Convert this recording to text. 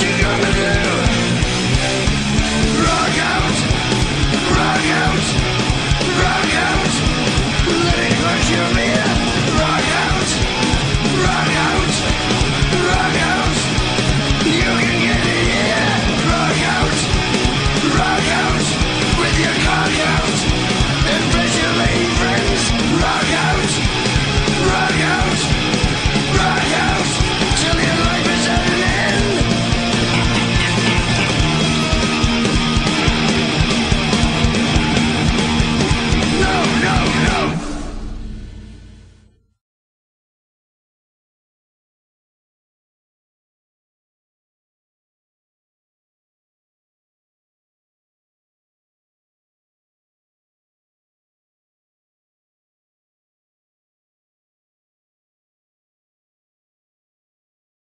to your